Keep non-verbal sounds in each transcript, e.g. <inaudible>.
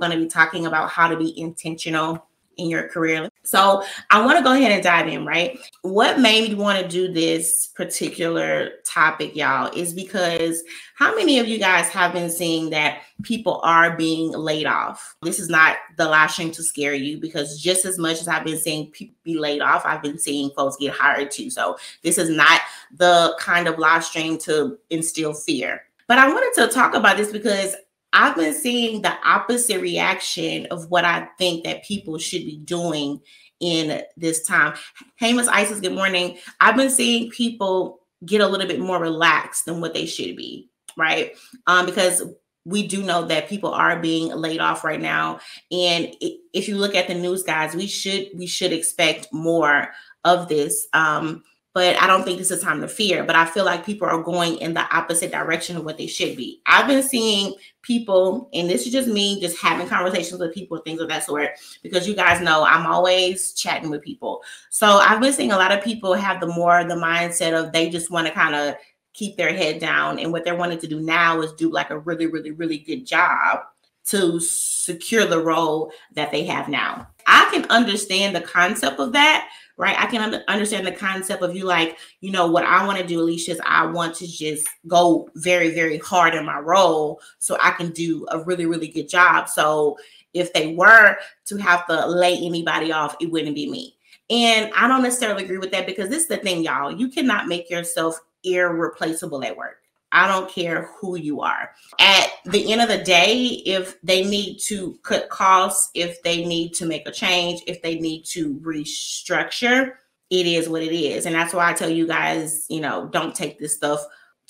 going to be talking about how to be intentional in your career. So I want to go ahead and dive in, right? What made me want to do this particular topic, y'all, is because how many of you guys have been seeing that people are being laid off? This is not the last thing to scare you because just as much as I've been seeing people be laid off, I've been seeing folks get hired too. So this is not the kind of live stream to instill fear. But I wanted to talk about this because I've been seeing the opposite reaction of what I think that people should be doing in this time. Miss Isis, good morning. I've been seeing people get a little bit more relaxed than what they should be, right? Um, because we do know that people are being laid off right now, and if you look at the news, guys, we should we should expect more of this. Um, but I don't think this is time to fear. But I feel like people are going in the opposite direction of what they should be. I've been seeing people, and this is just me just having conversations with people, things of that sort, because you guys know I'm always chatting with people. So I've been seeing a lot of people have the more the mindset of they just want to kind of keep their head down. And what they're wanting to do now is do like a really, really, really good job to secure the role that they have now. I can understand the concept of that right? I can understand the concept of you like, you know, what I want to do, Alicia, is I want to just go very, very hard in my role so I can do a really, really good job. So if they were to have to lay anybody off, it wouldn't be me. And I don't necessarily agree with that because this is the thing, y'all. You cannot make yourself irreplaceable at work. I don't care who you are. At the end of the day, if they need to cut costs, if they need to make a change, if they need to restructure, it is what it is. And that's why I tell you guys, you know, don't take this stuff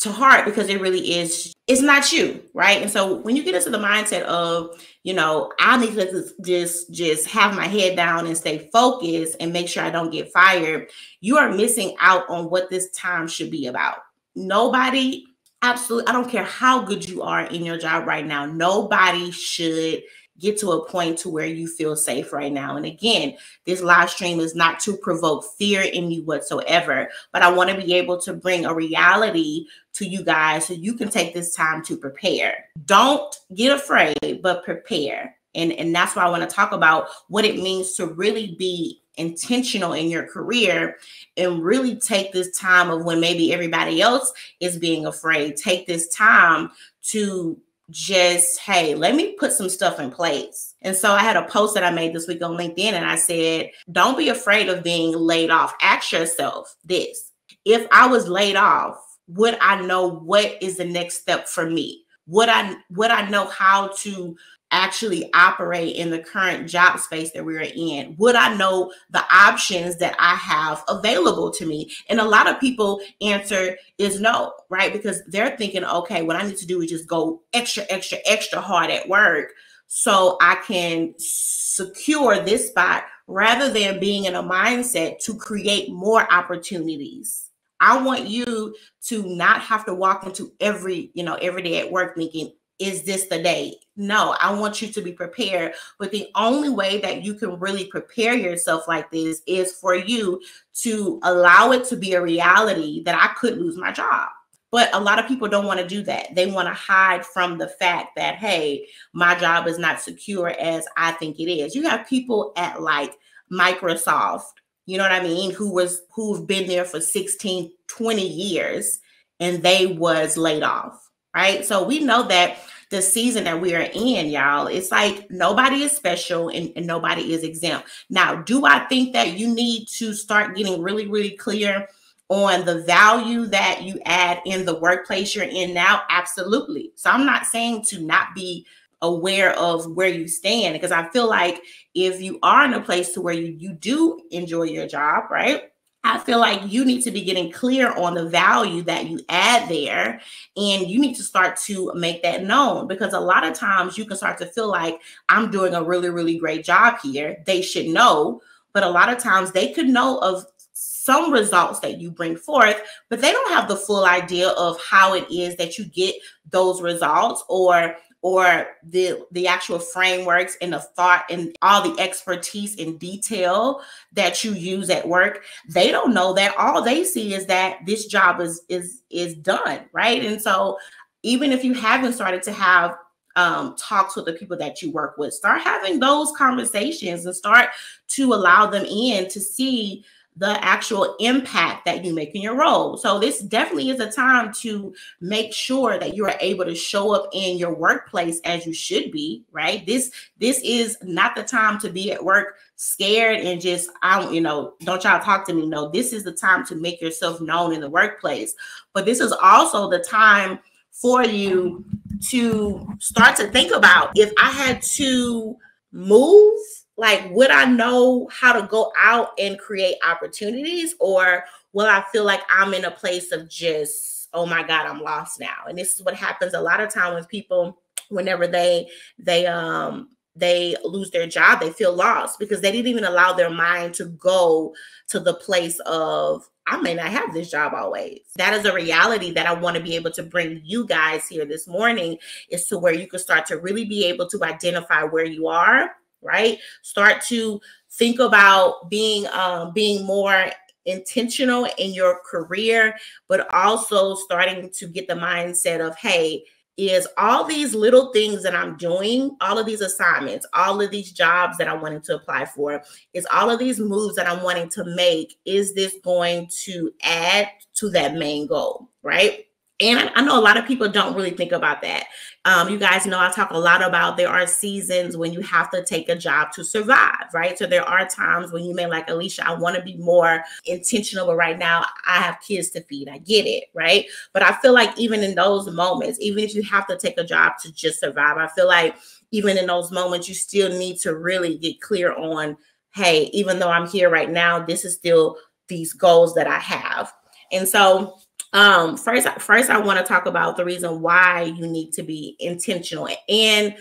to heart because it really is it's not you right and so when you get into the mindset of you know i need to just just have my head down and stay focused and make sure i don't get fired you are missing out on what this time should be about nobody absolutely i don't care how good you are in your job right now nobody should get to a point to where you feel safe right now. And again this live stream is not to provoke fear in you whatsoever but i want to be able to bring a reality to you guys so you can take this time to prepare. Don't get afraid but prepare. And and that's why i want to talk about what it means to really be intentional in your career and really take this time of when maybe everybody else is being afraid. Take this time to just hey let me put some stuff in place. And so i had a post that i made this week on linkedin and i said don't be afraid of being laid off. Ask yourself this. If i was laid off would i know what is the next step for me? Would i would i know how to actually operate in the current job space that we're in? Would I know the options that I have available to me? And a lot of people answer is no, right? Because they're thinking, okay, what I need to do is just go extra, extra, extra hard at work so I can secure this spot rather than being in a mindset to create more opportunities. I want you to not have to walk into every, you know, every day at work thinking, is this the day? No, I want you to be prepared. But the only way that you can really prepare yourself like this is for you to allow it to be a reality that I could lose my job. But a lot of people don't want to do that. They want to hide from the fact that, hey, my job is not secure as I think it is. You have people at like Microsoft, you know what I mean, who was who've been there for 16, 20 years and they was laid off right? So we know that the season that we are in, y'all, it's like nobody is special and, and, nobody is exempt. Now, do I think that you need to start getting really, really clear on the value that you add in the workplace you're in now? Absolutely. So I'm not saying to not be aware of where you stand because I feel like if you are in a place to where you, you do enjoy your job, right? I feel like you need to be getting clear on the value that you add there. And you need to start to make that known because a lot of times you can start to feel like I'm doing a really, really great job here. They should know. But a lot of times they could know of some results that you bring forth, but they don't have the full idea of how it is that you get those results or or the the actual frameworks and the thought and all the expertise and detail that you use at work they don't know that all they see is that this job is is is done right and so even if you haven't started to have um, talks with the people that you work with. Start having those conversations and start to allow them in to see the actual impact that you make in your role. So this definitely is a time to make sure that you are able to show up in your workplace as you should be, right? This this is not the time to be at work scared and just I don't, you know, don't y'all talk to me. No, this is the time to make yourself known in the workplace. But this is also the time for you to start to think about if I had to move like would i know how to go out and create opportunities or will i feel like i'm in a place of just oh my god i'm lost now and this is what happens a lot of time with people whenever they they um they lose their job they feel lost because they didn't even allow their mind to go to the place of I may not have this job always. That is a reality that I want to be able to bring you guys here this morning is to where you can start to really be able to identify where you are right? Start to think about being um, being more intentional in your career, but also starting to get the mindset of, hey, is all these little things that I'm doing, all of these assignments, all of these jobs that I'm wanting to apply for, is all of these moves that I'm wanting to make, is this going to add to that main goal, right? And I know a lot of people don't really think about that. Um, you guys know I talk a lot about there are seasons when you have to take a job to survive, right? So there are times when you may like, Alicia, I want to be more intentional, but right now I have kids to feed. I get it, right? But I feel like even in those moments, even if you have to take a job to just survive, I feel like even in those moments, you still need to really get clear on, hey, even though I'm here right now, this is still these goals that I have. And so um, first, first, I want to talk about the reason why you need to be intentional. And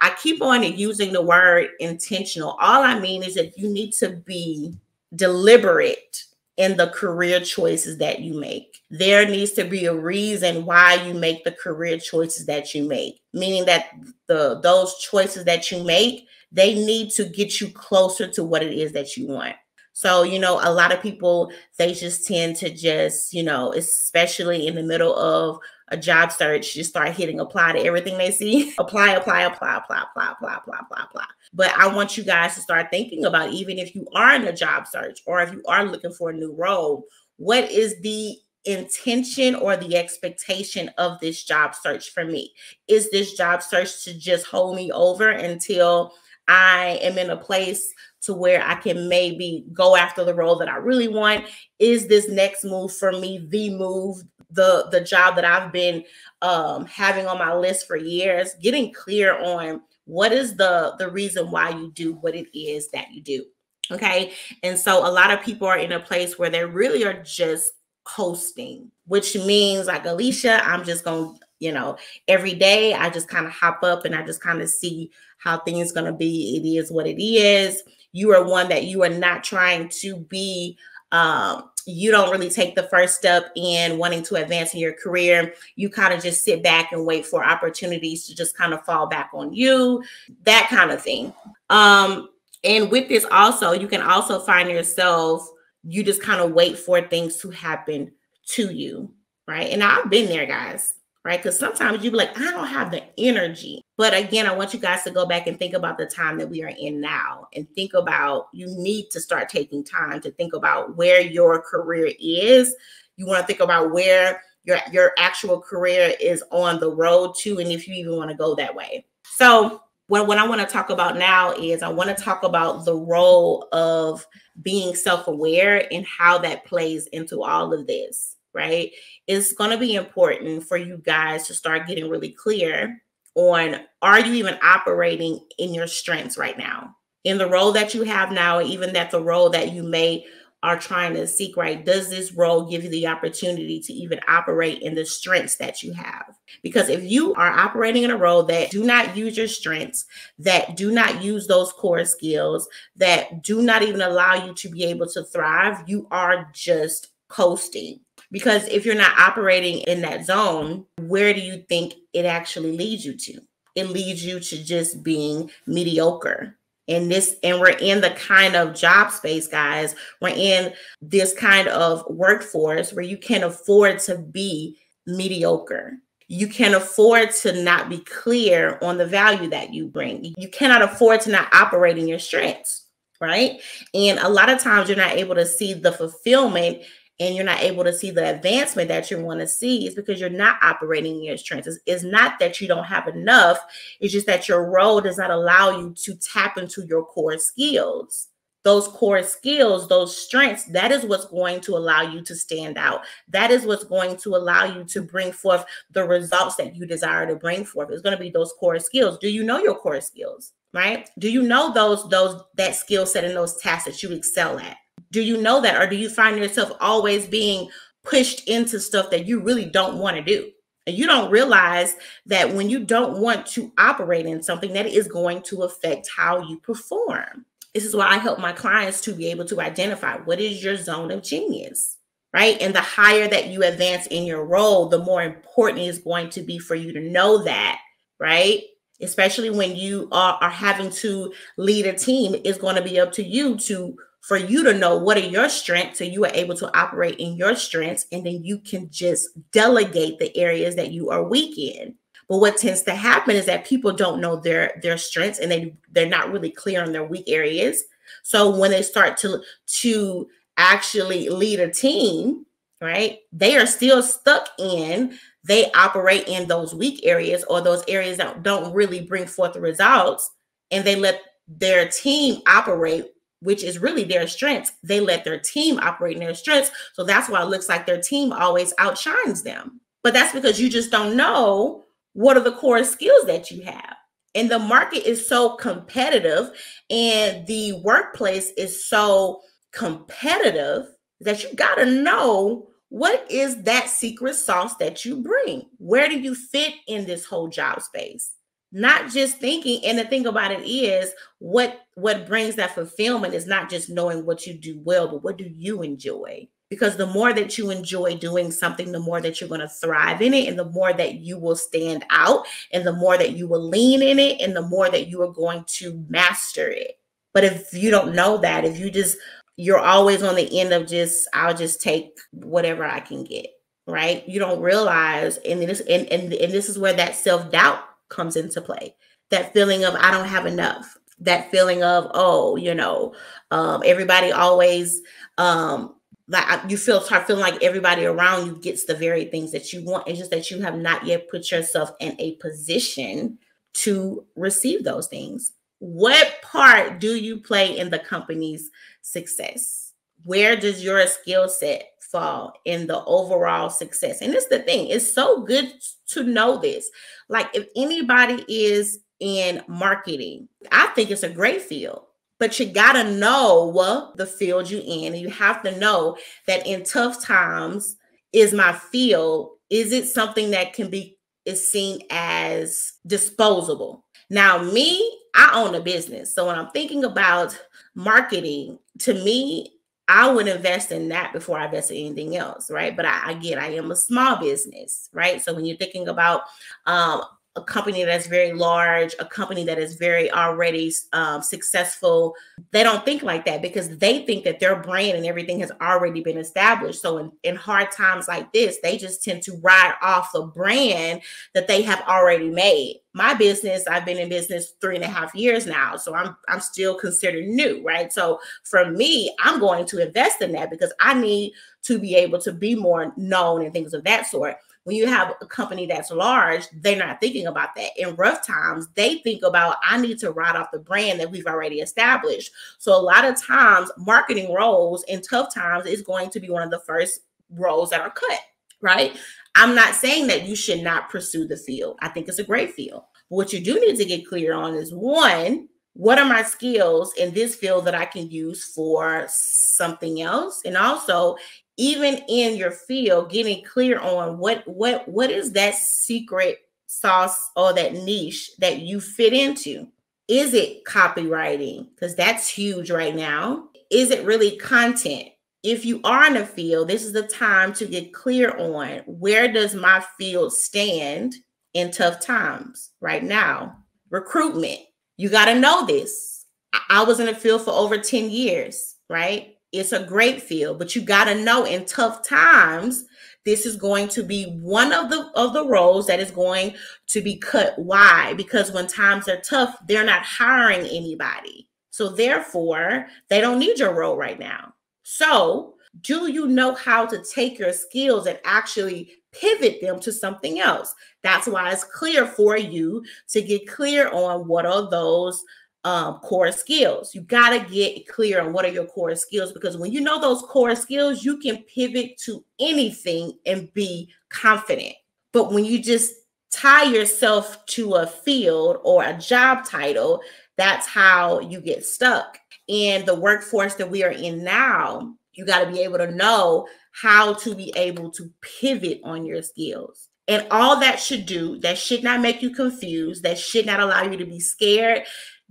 I keep on using the word intentional. All I mean is that you need to be deliberate in the career choices that you make. There needs to be a reason why you make the career choices that you make, meaning that the those choices that you make, they need to get you closer to what it is that you want. So, you know, a lot of people, they just tend to just, you know, especially in the middle of a job search, just start hitting apply to everything they see. <laughs> apply, apply, apply, apply, apply, apply, apply, apply, apply. But I want you guys to start thinking about even if you are in a job search or if you are looking for a new role, what is the intention or the expectation of this job search for me? Is this job search to just hold me over until I am in a place to where I can maybe go after the role that I really want? Is this next move for me the move, the the job that I've been um, having on my list for years? Getting clear on what is the the reason why you do what it is that you do. Okay, and so a lot of people are in a place where they really are just hosting, which means like Alicia, I'm just going to you know, every day I just kind of hop up and I just kind of see how things going to be. It is what it is you are one that you are not trying to be um, you don't really take the first step in wanting to advance in your career. You kind of just sit back and wait for opportunities to just kind of fall back on you, that kind of thing. Um, and with this, also, you can also find yourself, you just kind of wait for things to happen to you, right? And I've been there, guys right? Because sometimes you be like, I don't have the energy. But again, I want you guys to go back and think about the time that we are in now and think about you need to start taking time to think about where your career is. You want to think about where your your actual career is on the road to and if you even want to go that way. So what, what I want to talk about now is I want to talk about the role of being self-aware and how that plays into all of this right? It's going to be important for you guys to start getting really clear on are you even operating in your strengths right now? In the role that you have now, even that the role that you may are trying to seek right does this role give you the opportunity to even operate in the strengths that you have because if you are operating in a role that do not use your strengths that do not use those core skills that do not even allow you to be able to thrive you are just coasting because if you're not operating in that zone, where do you think it actually leads you to? It leads you to just being mediocre. And this, and we're in the kind of job space, guys. We're in this kind of workforce where you can afford to be mediocre. you can afford to not be clear on the value that you bring. You cannot afford to not operate in your strengths, right? And a lot of times you're not able to see the fulfillment and you're not able to see the advancement that you want to see is because you're not operating in your strengths. It's, it's, not that you don't have enough, it's just that your role does not allow you to tap into your core skills those core skills, those strengths, that is what's going to allow you to stand out. That is what's going to allow you to bring forth the results that you desire to bring forth. It's going to be those core skills. Do you know your core skills? Right? Do you know those those that skill set and those tasks that you excel at? Do you know that or do you find yourself always being pushed into stuff that you really don't want to do? And you don't realize that when you don't want to operate in something that is going to affect how you perform. This is why I help my clients to be able to identify what is your zone of genius, right? And the higher that you advance in your role, the more important it is going to be for you to know that, right? Especially when you are, are having to lead a team, it's going to be up to you to for you to know what are your strengths so you are able to operate in your strengths and then you can just delegate the areas that you are weak in but what tends to happen is that people don't know their their strengths and they they're not really clear on their weak areas. So when they start to to actually lead a team, right? They are still stuck in they operate in those weak areas or those areas that don't really bring forth the results and they let their team operate which is really their strengths they let their team operate in their strengths so that's why it looks like their team always outshines them but that's because you just don't know what are the core skills that you have? And the market is so competitive and the workplace is so competitive that you got to know what is that secret sauce that you bring? Where do you fit in this whole job space? Not just thinking, and the thing about it is what what brings that fulfillment is not just knowing what you do well, but what do you enjoy? because the more that you enjoy doing something, the more that you're going to thrive in it, and the more that you will stand out, and the more that you will lean in it, and the more that you are going to master it. But if you don't know that, if you just, you're always on the end of just, I'll just take whatever I can get, right? You don't realize, and this, and, and, and this is where that self doubt comes into play. That feeling of, I don't have enough. That feeling of, oh, you know, um, everybody always, um, like you feel start feeling like everybody around you gets the very things that you want. It's just that you have not yet put yourself in a position to receive those things. What part do you play in the company's success? Where does your skill set fall in the overall success? And it's the thing, it's so good to know this. Like, if anybody is in marketing, I think it's a great field but you got to know what the field you in. And you have to know that in tough times, is my field, is it something that can be is seen as disposable? Now, me, I own a business. So when I'm thinking about marketing, to me, I would invest in that before I invest in anything else, right? But I, again, I am a small business, right? So when you're thinking about um, a company that's very large, a company that is very already um, successful, they don't think like that because they think that their brand and everything has already been established. So in, in hard times like this, they just tend to ride off the brand that they have already made. My business, I've been in business three and a half years now, so I'm I'm still considered new, right? So for me, I'm going to invest in that because I need to be able to be more known and things of that sort when you have a company that's large, they're not thinking about that. In rough times, they think about, I need to ride off the brand that we've already established. So a lot of times, marketing roles in tough times is going to be one of the first roles that are cut, right? I'm not saying that you should not pursue the field. I think it's a great field. But what you do need to get clear on is one, what are my skills in this field that I can use for something else? And also, even in your field getting clear on what what what is that secret sauce or that niche that you fit into? Is it copywriting? Because that's huge right now. Is it really content? If you are in a field this is the time to get clear on where does my field stand in tough times right now. Recruitment. You got to know this. I was in the field for over 10 years right it's a great field, but you got to know in tough times this is going to be one of the of the roles that is going to be cut why because when times are tough they're not hiring anybody. So therefore they don't need your role right now. So do you know how to take your skills and actually pivot them to something else? That's why it's clear for you to get clear on what are those um, core skills. You got to get clear on what are your core skills because when you know those core skills, you can pivot to anything and be confident. But when you just tie yourself to a field or a job title, that's how you get stuck. In the workforce that we are in now, you got to be able to know how to be able to pivot on your skills. And all that should do, that should not make you confused, that should not allow you to be scared,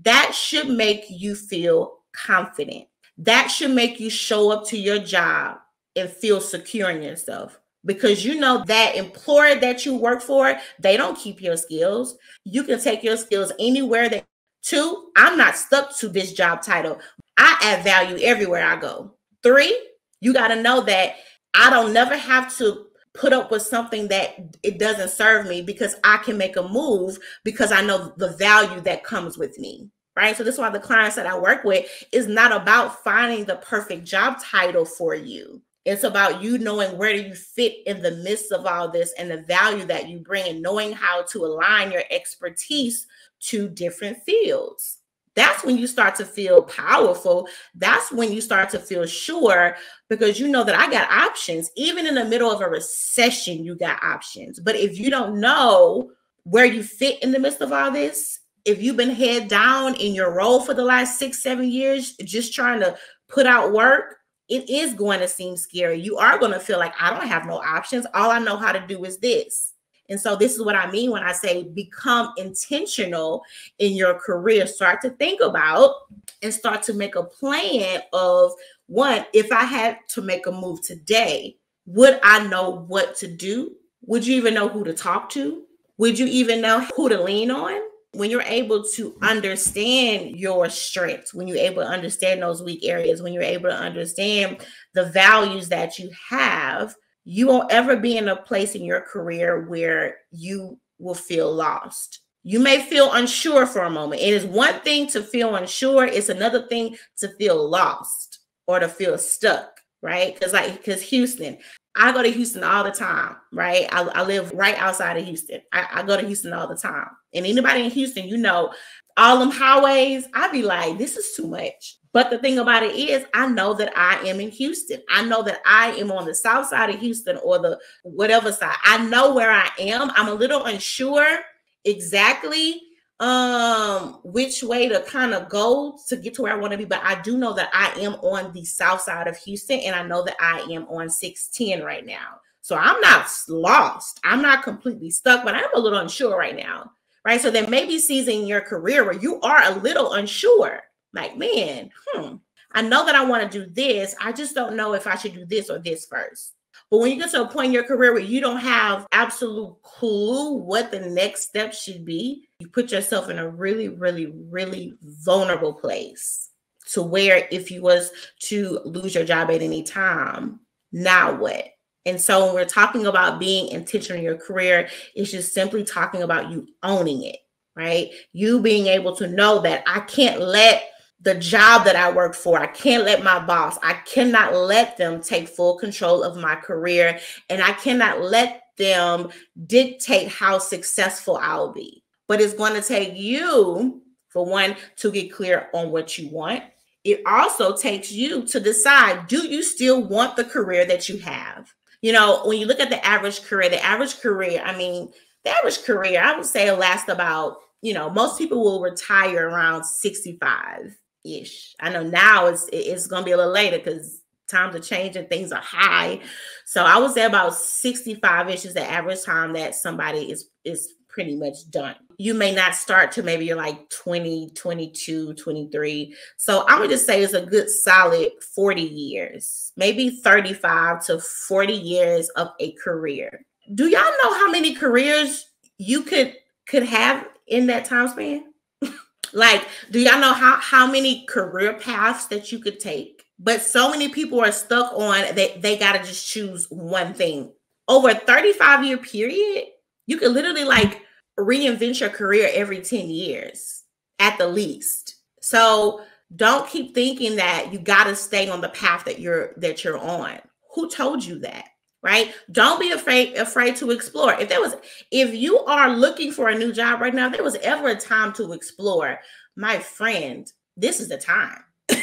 that should make you feel confident. That should make you show up to your job and feel secure in yourself because you know that employer that you work for, they don't keep your skills. You can take your skills anywhere that two, I'm not stuck to this job title. I add value everywhere I go. Three, you got to know that I don't never have to put up with something that it doesn't serve me because I can make a move because I know the value that comes with me. Right. So this is why the clients that I work with is not about finding the perfect job title for you. It's about you knowing where do you fit in the midst of all this and the value that you bring and knowing how to align your expertise to different fields. That's when you start to feel powerful. That's when you start to feel sure because you know that I got options. Even in the middle of a recession, you got options. But if you don't know where you fit in the midst of all this, if you've been head down in your role for the last six, seven years, just trying to put out work, it is going to seem scary. You are going to feel like I don't have no options. All I know how to do is this. And so this is what I mean when I say become intentional in your career. Start to think about and start to make a plan of one, if I had to make a move today, would I know what to do? Would you even know who to talk to? Would you even know who to lean on? When you're able to understand your strengths, when you're able to understand those weak areas, when you're able to understand the values that you have, you won't ever be in a place in your career where you will feel lost. You may feel unsure for a moment. It is one thing to feel unsure, it's another thing to feel lost or to feel stuck, right? Because, like, because Houston, I go to Houston all the time, right? I, I live right outside of Houston. I, I, go to Houston all the time. And anybody in Houston, you know, all them highways, I'd be like, this is too much. But the thing about it is, I know that I am in Houston. I know that I am on the south side of Houston or the whatever side. I know where I am. I'm a little unsure exactly um which way to kind of go to get to where I want to be, but I do know that I am on the south side of Houston and I know that I am on 610 right now. So I'm not lost. I'm not completely stuck, but I'm a little unsure right now. Right. So there may be season in your career where you are a little unsure like, man, hmm, I know that I want to do this. I just don't know if I should do this or this first. But when you get to a point in your career where you don't have absolute clue what the next step should be, you put yourself in a really, really, really vulnerable place to where if you was to lose your job at any time, now what? And so when we're talking about being intentional in your career, it's just simply talking about you owning it, right? You being able to know that I can't let the job that I work for. I can't let my boss, I cannot let them take full control of my career, and I cannot let them dictate how successful I'll be. But it's going to take you, for one, to get clear on what you want. It also takes you to decide do you still want the career that you have? You know, when you look at the average career, the average career, I mean, the average career, I would say, will last about, you know, most people will retire around 65 ish. I know now it's it's gonna be a little later because times are changing, things are high. So I would say about 65 ish is the average time that somebody is is pretty much done. You may not start to maybe you're like 20, 22, 23. So I would just say it's a good solid 40 years, maybe 35 to 40 years of a career. Do y'all know how many careers you could could have in that time span? <laughs> Like, do y'all know how how many career paths that you could take? But so many people are stuck on that they, they got to just choose one thing. over a 35 year period, you could literally like reinvent your career every 10 years at the least. So don't keep thinking that you got to stay on the path that you're that you're on. Who told you that? Right? Don't be afraid afraid to explore. If there was if you are looking for a new job right now, there was ever a time to explore, my friend, this is the time. <laughs>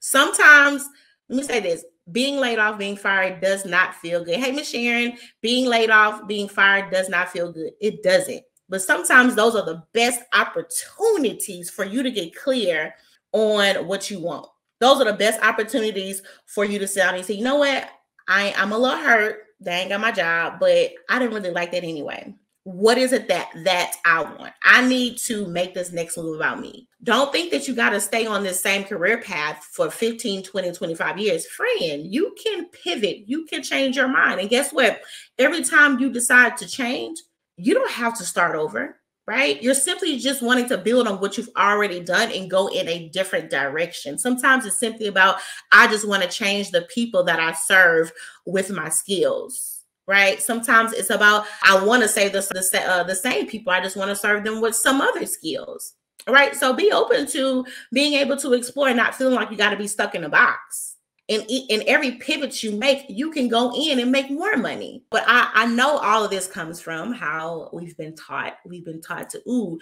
Sometimes, let me say this being laid off, being fired does not feel good. Hey, Miss Sharon, being laid off, being fired does not feel good. It doesn't. But sometimes those are the best opportunities for you to get clear on what you want. Those are the best opportunities for you to sit down and say, you know what? I, I'm a little hurt. They ain't got my job, but I didn't really like that anyway what is it that that I want? I need to make this next move about me. Don't think that you got to stay on this same career path for 15, 20, 25 years. Friend, you can pivot. You can change your mind. And guess what? Every time you decide to change, you don't have to start over, right? You're simply just wanting to build on what you've already done and go in a different direction. Sometimes it's simply about I just want to change the people that I serve with my skills right? Sometimes it's about I want to say the the, uh, the same people. I just want to serve them with some other skills, right? So be open to being able to explore, not feeling like you got to be stuck in a box. And in every pivot you make, you can go in and make more money. But I, I know all of this comes from how we've been taught. We've been taught to, ooh,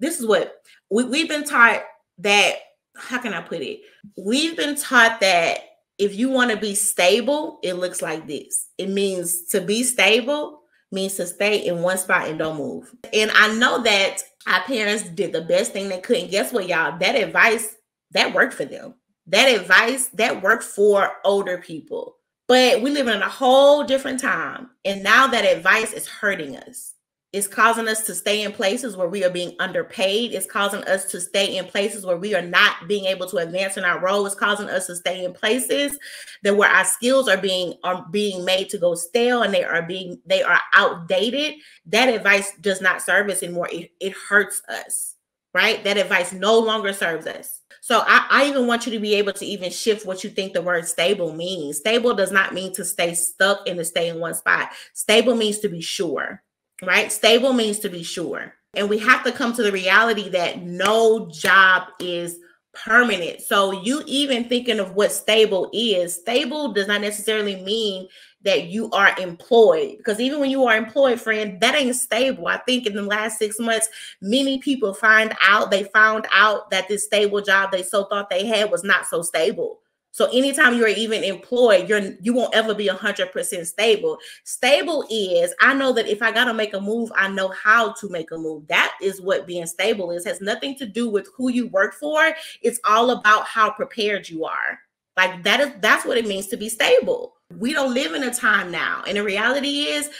this is what we, we've been taught that. How can I put it? We've been taught that if you want to be stable, it looks like this. It means to be stable means to stay in one spot and don't move. And I know that our parents did the best thing they could. And guess what, y'all? That advice that worked for them. That advice that worked for older people. But we live in a whole different time. And now that advice is hurting us. It's causing us to stay in places where we are being underpaid. It's causing us to stay in places where we are not being able to advance in our role. It's causing us to stay in places that where our skills are being are being made to go stale and they are being they are outdated. That advice does not serve us anymore. It, it hurts us, right? That advice no longer serves us. So I, I even want you to be able to even shift what you think the word stable means. Stable does not mean to stay stuck and to stay in one spot. Stable means to be sure right? Stable means to be sure. And we have to come to the reality that no job is permanent. So you even thinking of what stable is, stable does not necessarily mean that you are employed because even when you are employed friend that ain't stable i think in the last six months many people find out they found out that this stable job they so thought they had was not so stable so anytime you're even employed, you're you won't ever be hundred percent stable. Stable is I know that if I gotta make a move, I know how to make a move. That is what being stable is. Has nothing to do with who you work for. It's all about how prepared you are. Like that is that's what it means to be stable. We don't live in a time now, and the reality is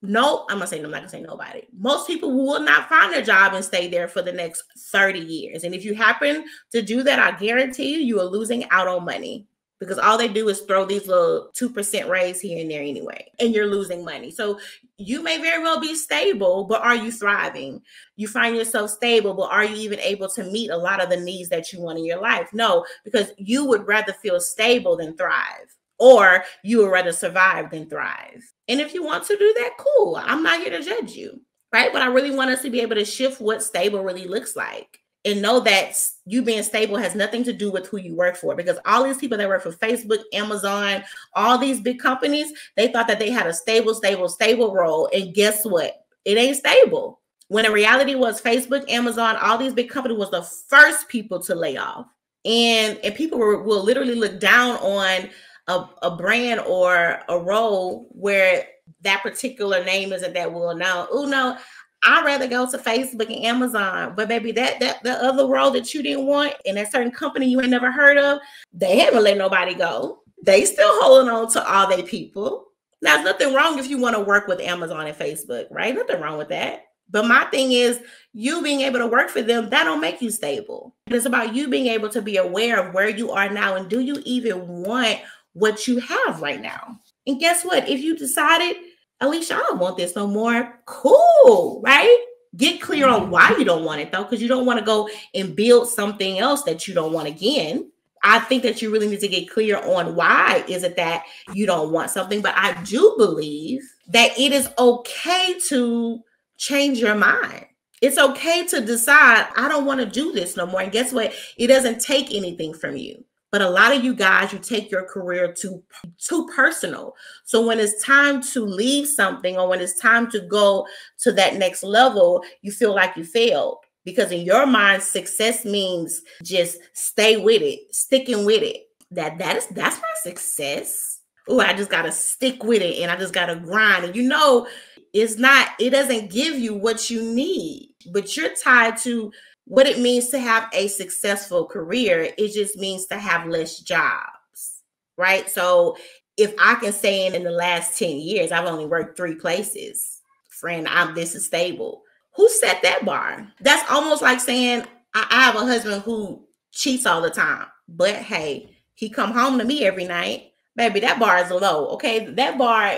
no, I'm gonna say I'm not gonna say nobody. Most people will not find a job and stay there for the next 30 years. And if you happen to do that, I guarantee you, you are losing out on money because all they do is throw these little 2% raise here and there anyway, and you're losing money. So you may very well be stable, but are you thriving? You find yourself stable, but are you even able to meet a lot of the needs that you want in your life? No, because you would rather feel stable than thrive, or you would rather survive than thrive. And if you want to do that, cool. I'm not here to judge you, right? But I really want us to be able to shift what stable really looks like and know that you being stable has nothing to do with who you work for because all these people that work for Facebook, Amazon, all these big companies, they thought that they had a stable, stable, stable role. And guess what? It ain't stable. When the reality was Facebook, Amazon, all these big companies was the first people to lay off. And, and people were, will literally look down on a, a brand or a role where that particular name isn't that well known. Oh no, I'd rather go to Facebook and Amazon. But maybe that that the other role that you didn't want in that certain company you ain't never heard of, they haven't let nobody go. They still holding on to all their people. Now, there's nothing wrong if you want to work with Amazon and Facebook, right? Nothing wrong with that. But my thing is, you being able to work for them, that don't make you stable. It's about you being able to be aware of where you are now and do you even want what you have right now? And guess what? If you decided Alicia, I don't want this no more. Cool, right? Get clear on mm-hmm. why you don't want it though, because you don't want to go and build something else that you don't want again. I think that you really need to get clear on why is it that you don't want something. But I do believe that it is okay to change your mind. It's okay to decide, I don't want to do this no more. And guess what? It doesn't take anything from you. But a lot of you guys, you take your career too too personal. So when it's time to leave something or when it's time to go to that next level, you feel like you failed. Because in your mind success means just stay with it sticking with it. That that is that's not success. Oh i just gotta stick with it and i just gotta grind. And you know it's not it doesn't give you what you need but you're tied to what it means to have a successful career it just means to have less jobs right so if i can say in, in the last 10 years i've only worked three places friend i'm this is stable who set that bar? That's almost like saying I, I have a husband who cheats all the time, but hey, he come home to me every night. Baby, that bar is low. Okay, that bar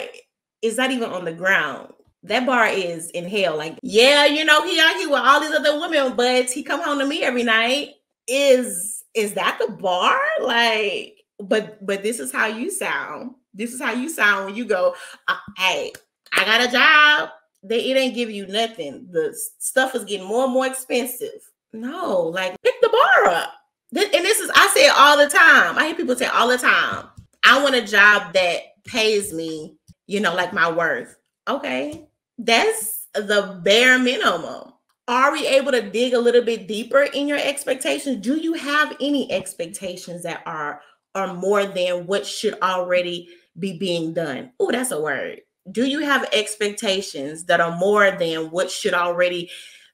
is not even on the ground. That bar is in hell. Like, yeah, you know, he out here with all these other women, but he come home to me every night. Is is that the bar? Like, but but this is how you sound. This is how you sound when you go, uh, hey, I got a job they it ain't give you nothing. The stuff is getting more and more expensive. No, like pick the bar up. and this is I say it all the time. I hear people say all the time. I want a job that pays me, you know, like my worth. Okay, that's the bare minimum. Are we able to dig a little bit deeper in your expectations? Do you have any expectations that are are more than what should already be being done? Oh, that's a word do you have expectations that are more than what should already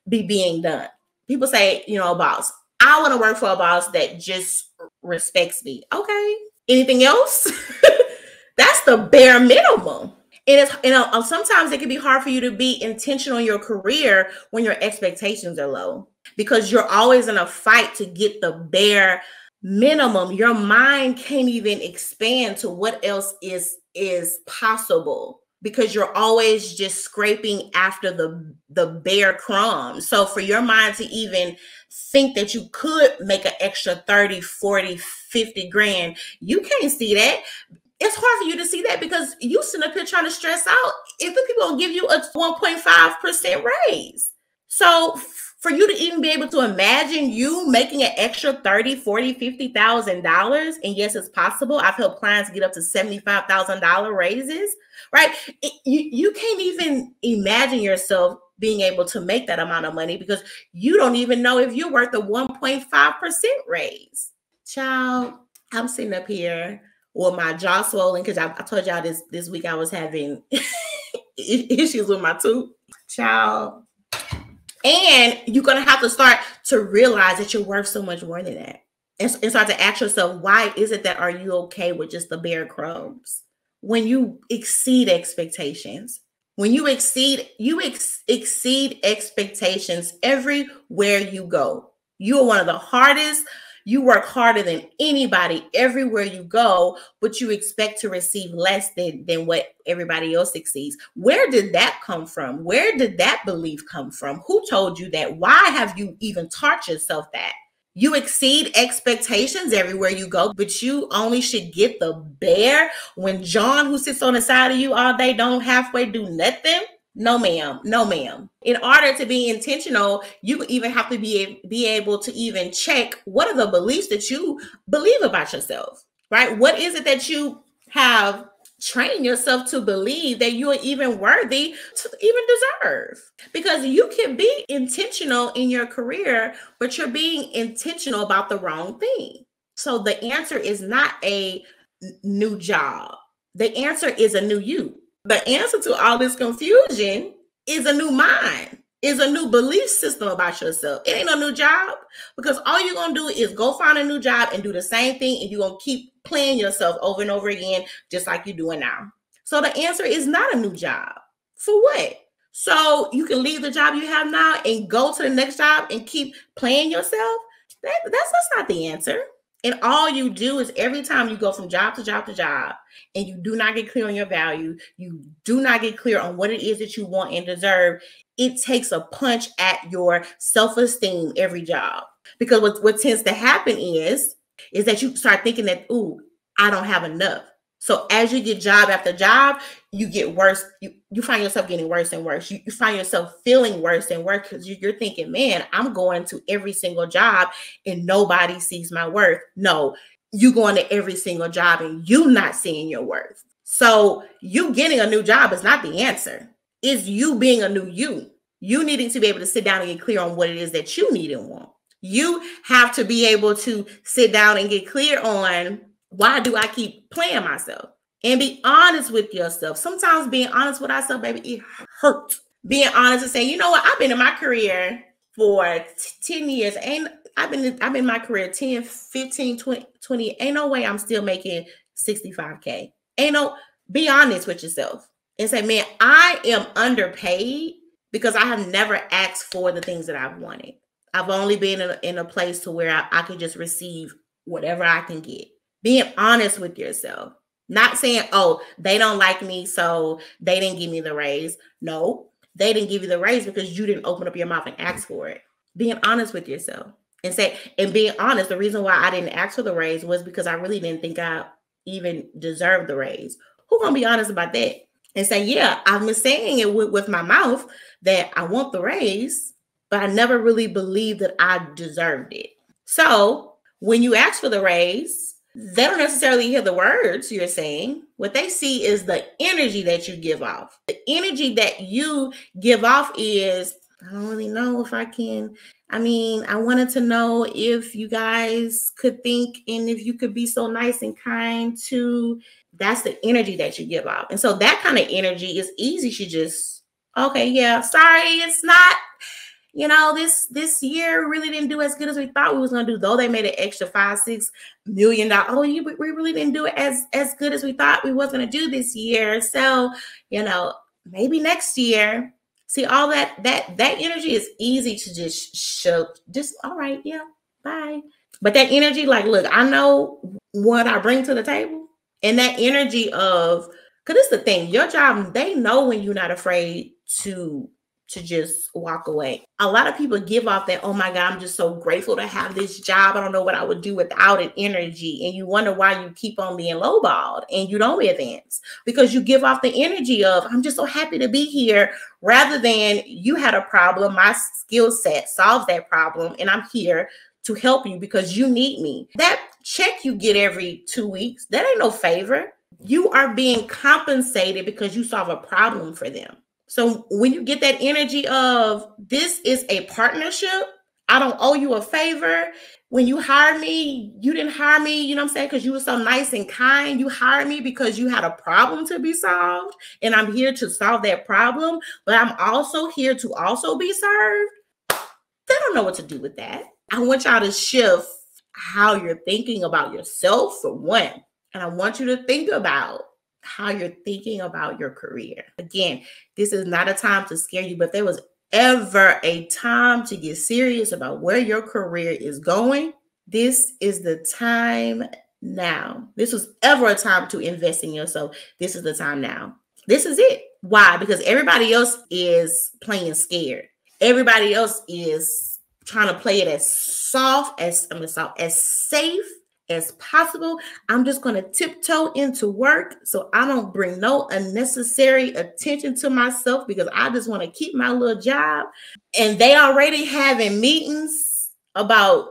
be being done? People say, you know, boss. I want to work for a boss that just respects me. Okay. Anything else? <laughs> That's the bare minimum. And it's you uh, know sometimes it can be hard for you to be intentional in your career when your expectations are low because you're always in a fight to get the bare minimum. Your mind can't even expand to what else is is possible because you're always just scraping after the the bare crumbs so for your mind to even think that you could make an extra 30 40 50 grand you can't see that it's hard for you to see that because you sit up here trying to stress out if the people don't give you a 1.5% raise. So for you to even be able to imagine you making an extra 30 40 50000 dollars and yes it's possible. I've helped clients get up to $75000 raises right? You, you can't even imagine yourself being able to make that amount of money because you don't even know if you're worth a 1.5% raise. Child i'm sitting up here with my jaw swollen because I, I told y'all this this week i was having <laughs> issues with my tooth child and you're to have to start to realize that you're worth so much more than that. And, and start to ask yourself, why is it that are you okay with just the bare crumbs? When you exceed expectations, when you exceed, you ex- exceed expectations everywhere you go. You are one of the hardest you work harder than anybody everywhere you go, but you expect to receive less than, than what everybody else succeeds. Where did that come from? Where did that belief come from? Who told you that? Why have you even taught yourself that? You exceed expectations everywhere you go, but you only should get the bare when John, who sits on the side of you all day, don't halfway do nothing no, ma'am. No, ma'am. In order to be intentional, you even have to be, be able to even check what are the beliefs that you believe about yourself, right? What is it that you have trained yourself to believe that you are even worthy to even deserve? Because you can be intentional in your career, but you're being intentional about the wrong thing. So the answer is not a new job. The answer is a new you the answer to all this confusion is a new mind, is a new belief system about yourself. It ain't a new job because all you're gonna do is go find a new job and do the same thing, and you're gonna keep playing yourself over and over again, just like you're doing now. So the answer is not a new job. For what? So you can leave the job you have now and go to the next job and keep playing yourself. That, that's that's not the answer. And all you do is every time you go from job to job to job and you do not get clear on your value, you do not get clear on what it is that you want and deserve, it takes a punch at your self esteem every job. Because what, what tends to happen is is that you start thinking that, ooh, I don't have enough. So as you get job after job, you get worse. You, you find yourself getting worse and worse. You, you find yourself feeling worse and worse because you, you're thinking, man, I'm going to every single job and nobody sees my worth. No, you going to every single job and you not seeing your worth. So you getting a new job is not the answer. It's you being a new you. You needing to be able to sit down and get clear on what it is that you need and want. You have to be able to sit down and get clear on why do I keep playing myself? And be honest with yourself. Sometimes being honest with ourselves, baby, it hurts. Being honest and saying, you know what, I've been in my career for 10 years. Ain't I've been I've been in my career 10, 15, 20, 20. Ain't no way I'm still making 65k. Ain't no be honest with yourself and say, man, I am underpaid because I have never asked for the things that I've wanted. I've only been in a, in a place to where I, I can just receive whatever I can get. Being honest with yourself, not saying, oh, they don't like me, so they didn't give me the raise. No, they didn't give you the raise because you didn't open up your mouth and ask for it. Being honest with yourself and say, and being honest, the reason why I didn't ask for the raise was because I really didn't think I even deserved the raise. Who gonna be honest about that? And say, yeah, I've been saying it with, with my mouth that I want the raise, but I never really believed that I deserved it. So when you ask for the raise, they don't necessarily hear the words you're saying. What they see is the energy that you give off. The energy that you give off is, I don't really know if I can. I mean, I wanted to know if you guys could think and if you could be so nice and kind to. That's the energy that you give off. And so that kind of energy is easy to just, okay, yeah, sorry, it's not you know, this this year really didn't do as good as we thought we was gonna do. Though they made an extra five, six million dollars. Oh, we really didn't do it as as good as we thought we was gonna do this year. So, you know, maybe next year. See, all that that that energy is easy to just show. Just all right, yeah, bye. But that energy, like, look, I know what I bring to the table, and that energy of because it's the thing, your job, they know when you're not afraid to to just walk away. A lot of people give off that, oh my God, I'm just so grateful to have this job. I don't know what I would do without it energy. And you wonder why you keep on being lowballed and you don't advance because you give off the energy of, I'm just so happy to be here, rather than you had a problem. My skill set solves that problem, and I'm here to help you because you need me. That check you get every two weeks, that ain't no favor. You are being compensated because you solve a problem for them. So when you get that energy of this is a partnership, I don't owe you a favor. When you hired me, you didn't hire me, you know what I'm saying? Because you were so nice and kind. You hired me because you had a problem to be solved. And I'm here to solve that problem, but I'm also here to also be served. They don't know what to do with that. I want y'all to shift how you're thinking about yourself for one. And I want you to think about how you're thinking about your career. Again, this is not a time to scare you, but there was ever a time to get serious about where your career is going, this is the time now. This was ever a time to invest in yourself. This is the time now. This is it. Why? Because everybody else is playing scared. Everybody else is trying to play it as soft as I mean, soft, as safe as possible. I'm just going to tiptoe into work so I don't bring no unnecessary attention to myself because I just want to keep my little job. And they already having meetings about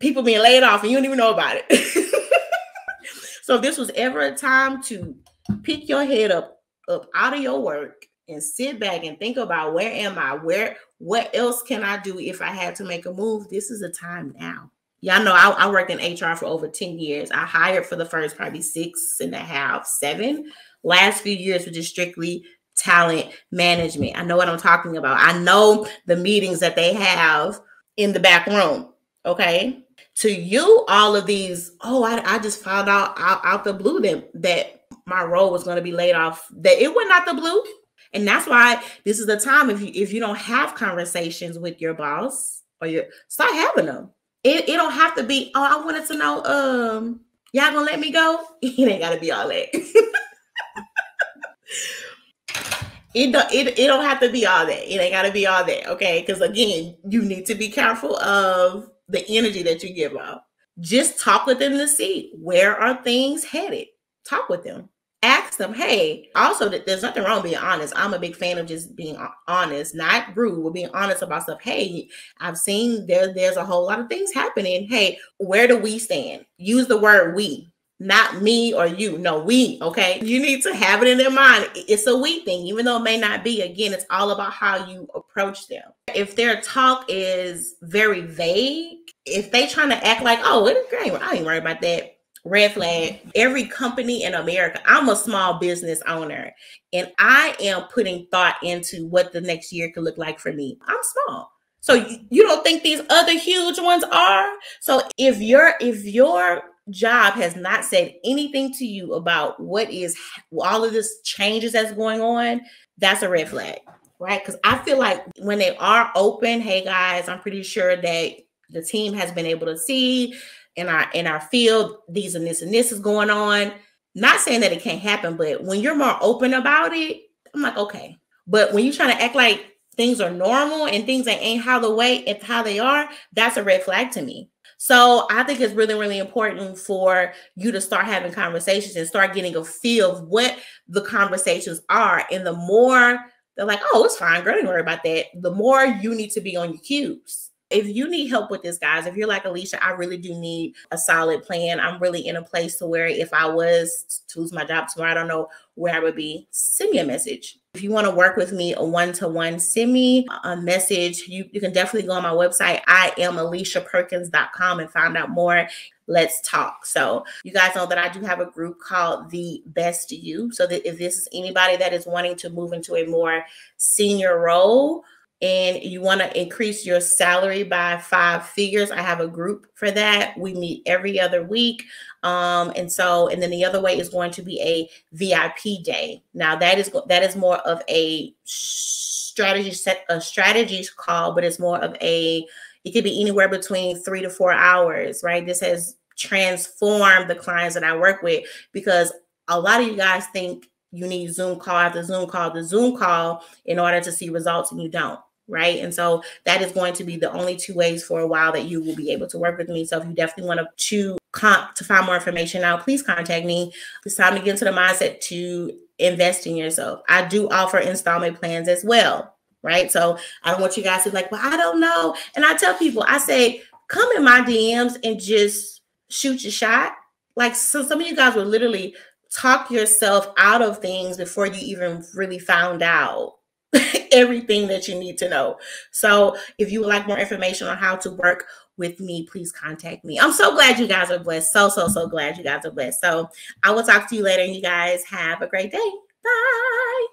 people being laid off and you don't even know about it. <laughs> so if this was ever a time to pick your head up up out of your work and sit back and think about where am I? Where what else can I do if I had to make a move? This is a time now. Y'all know I, I worked in HR for over 10 years. I hired for the first probably six and a half, seven. Last few years were just strictly talent management. I know what I'm talking about. I know the meetings that they have in the back room. Okay. To you, all of these, oh, I, I just found out, out out the blue that that my role was going to be laid off. That it was not the blue. And that's why this is the time if you if you don't have conversations with your boss or your start having them it, it don't have to be, oh, I wanted to know, um, y'all gonna let me go? <laughs> It ain't gotta be all that. <laughs> it don't it, it don't have to be all that. It ain't gotta be all that, okay? Because again, you need to be careful of the energy that you give off. just talk with them to see where are things headed. Talk with them. Ask them, hey, also there's nothing wrong being honest. I'm a big fan of just being honest, not rude, but being honest about stuff. Hey, I've seen there, there's a whole lot of things happening. Hey, where do we stand? Use the word we not me or you. No, we, okay? You need to have it in their mind. It's a we thing, even though it may not be. Again, it's all about how you approach them. If their talk is very vague, if they trying to act like, oh, it's great, I ain't worried about that. Red flag. Every company in America, I'm a small business owner and I am putting thought into what the next year could look like for me. I'm small. So you, don't think these other huge ones are? So if your if your job has not said anything to you about what is all of this changes that's going on, that's a red flag, right? Because I feel like when they are open, hey guys, I'm pretty sure that the team has been able to see in our in our field these and this and this is going on. Not saying that it can't happen, but when you're more open about it, I'm like, okay. But when you're trying to act like things are normal and things that ain't how the way it's how they are, that's a red flag to me. So I think it's really, really important for you to start having conversations and start getting a feel of what the conversations are. And the more they're like, oh, it's fine, girl, don't worry about that. The more you need to be on your cues if you need help with this, guys, if you're like Alicia, I really do need a solid plan. I'm really in a place to where if I was to lose my job tomorrow, I don't know where I would be. Send me a message. If you want to work with me a one-to-one, send me a message. You, you can definitely go on my website. I am aliciaperkins.com and find out more. Let's talk. So you guys know that I do have a group called the Best You. So that if this is anybody that is wanting to move into a more senior role, and you want to increase your salary by five figures, I have a group for that. We meet every other week. Um, and so, and then the other way is going to be a VIP day. Now that is that is more of a strategy set a strategies call, but it's more of a it could be anywhere between three to four hours, right? This has transformed the clients that I work with because a lot of you guys think you need Zoom call after Zoom call the Zoom call in order to see results, and you don't right? And so that is going to be the only two ways for a while that you will be able to work with me. So if you definitely want to to comp to find more information out, please contact me. It's time to get into the mindset to invest in yourself. I do offer installment plans as well, right? So I don't want you guys to be like, well, I don't know. And I tell people, I say, come in my DMs and just shoot your shot. Like so some of you guys will literally talk yourself out of things before you even really found out <laughs> everything that you need to know. So if you would like more information on how to work with me, please contact me. I'm so glad you guys are blessed. So, so, so glad you guys are blessed. So I will talk to you later. And you guys have a great day. Bye.